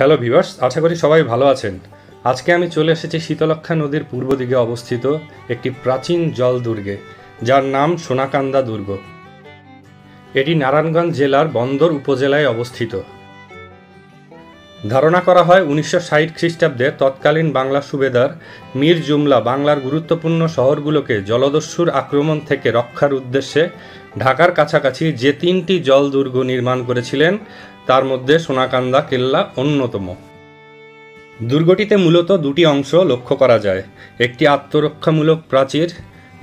Hello viewers আশা করি সবাই ভালো আছেন। আজকে আমি চলে এসেছি শীতলক্ষা নদীর পূর্ব দিকে অবস্থিত একটি প্রাচীন জল দুর্গে, যার নাম সোনাকান্দা দুর্গ। এটি নারায়ণগঞ্জ জেলার বন্দর উপজেলায় অবস্থিত। ধারণা করা হয় উনিশশো ষাট খ্রিস্টাব্দে তৎকালীন বাংলা সুবেদার মীর জুমলা বাংলার গুরুত্বপূর্ণ শহরগুলোকে জলদস্যুর আক্রমণ থেকে রক্ষার উদ্দেশ্যে ঢাকার কাছাকাছি যে তিনটি জল দুর্গ নির্মাণ করেছিলেন তার মধ্যে সোনাকান্দা কেল্লা অন্যতম। দুর্গটিতে মূলত দুটি অংশ লক্ষ্য করা যায়। একটি আত্মরক্ষামূলক প্রাচীর,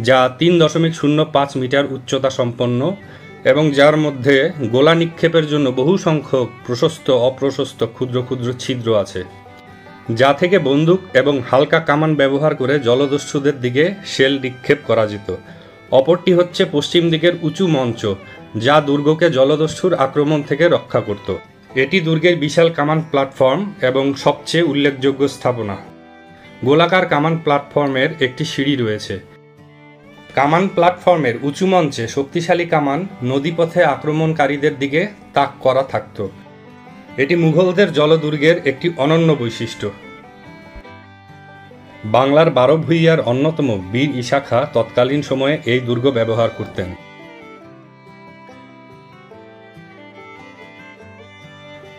যা তিন দশমিক শূন্য পাঁচ মিটার উচ্চতা সম্পন্ন এবং যার মধ্যে গোলা নিক্ষেপের জন্য বহু সংখ্যক প্রশস্ত, অপ্রশস্ত, ক্ষুদ্র ক্ষুদ্র ছিদ্র আছে, যা থেকে বন্দুক এবং হালকা কামান ব্যবহার করে জলদস্যুদের দিকে শেল নিক্ষেপ করা যেত। অপরটি হচ্ছে পশ্চিম দিকের উঁচু মঞ্চ, যা দুর্গকে জলদস্যুর আক্রমণ থেকে রক্ষা করত। এটি দুর্গের বিশাল কামান প্ল্যাটফর্ম এবং সবচেয়ে উল্লেখযোগ্য স্থাপনা। গোলাকার কামান প্ল্যাটফর্মের একটি সিঁড়ি রয়েছে। কামান প্ল্যাটফর্মের উঁচু মঞ্চে শক্তিশালী কামান নদীপথে আক্রমণকারীদের দিকে তাক করা থাকত। এটি মুঘলদের জলদুর্গের একটি অনন্য বৈশিষ্ট্য। বাংলার বারো ভূঁইয়ার অন্যতম বীর ইশাখা তৎকালীন সময়ে এই দুর্গ ব্যবহার করতেন।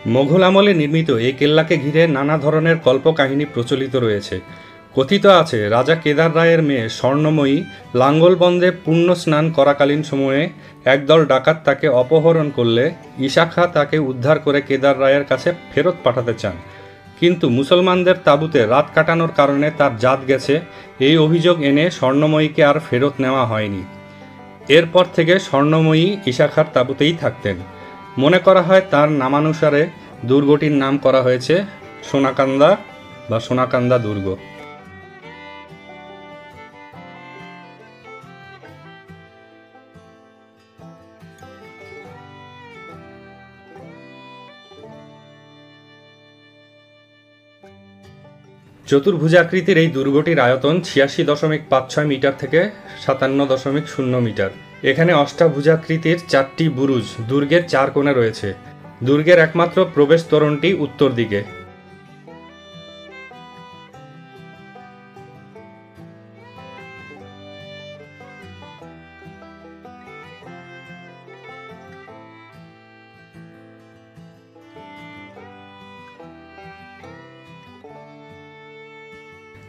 মোঘল আমলে নির্মিত এই কেল্লাকে ঘিরে নানা ধরনের কল্পকাহিনী প্রচলিত রয়েছে। কথিত আছে, রাজা কেদার রায়ের মেয়ে স্বর্ণময়ী লাঙ্গলবন্দে পুণ্য স্নান করাকালীন সময়ে একদল ডাকাত তাকে অপহরণ করলে ইশাখা তাকে উদ্ধার করে কেদার রায়ের কাছে ফেরত পাঠাতে চান। কিন্তু মুসলমানদের তাঁবুতে রাত কাটানোর কারণে তার জাত গেছে। এই অভিযোগ এনে স্বর্ণময়ীকে আর ফেরত নেওয়া হয়নি। এরপর থেকে স্বর্ণময়ী ইশাখার তাঁবুতেই থাকতেন। মনে করা হয় তার নামানুসারে দুর্গটির নাম করা হয়েছে সোনাকান্দা বা সোনাকান্দা দুর্গ। চতুর্ভুজাকৃতির এই দুর্গটির আয়তন ছিয়াশি দশমিক পাঁচ ছয় মিটার থেকে সাতান্ন দশমিক শূন্য মিটার। এখানে অষ্টাভুজাকৃতির চারটি বুরুজ দুর্গের চার কোণে রয়েছে। দুর্গের একমাত্র প্রবেশ তোরণটি উত্তর দিকে।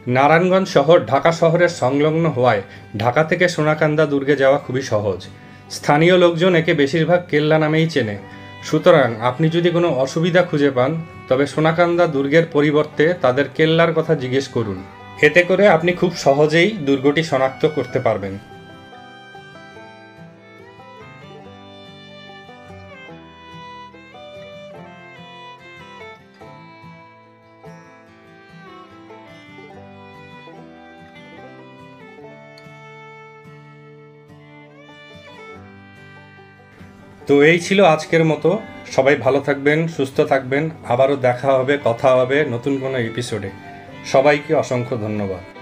নারায়ণগঞ্জ শহর ঢাকা শহরের সংলগ্ন হওয়ায় ঢাকা থেকে সোনাকান্দা দুর্গে যাওয়া খুবই সহজ। স্থানীয় লোকজন একে বেশিরভাগ কেল্লা নামেই চেনে। সুতরাং আপনি যদি কোনো অসুবিধা খুঁজে পান, তবে সোনাকান্দা দুর্গের পরিবর্তে তাদের কেল্লার কথা জিজ্ঞেস করুন। এতে করে আপনি খুব সহজেই দুর্গটি শনাক্ত করতে পারবেন। তো এই ছিল আজকের মতো। সবাই ভালো থাকবেন, সুস্থ থাকবেন। আবারও দেখা হবে, কথা হবে নতুন কোনো এপিসোডে সবাইকে অসংখ্য ধন্যবাদ।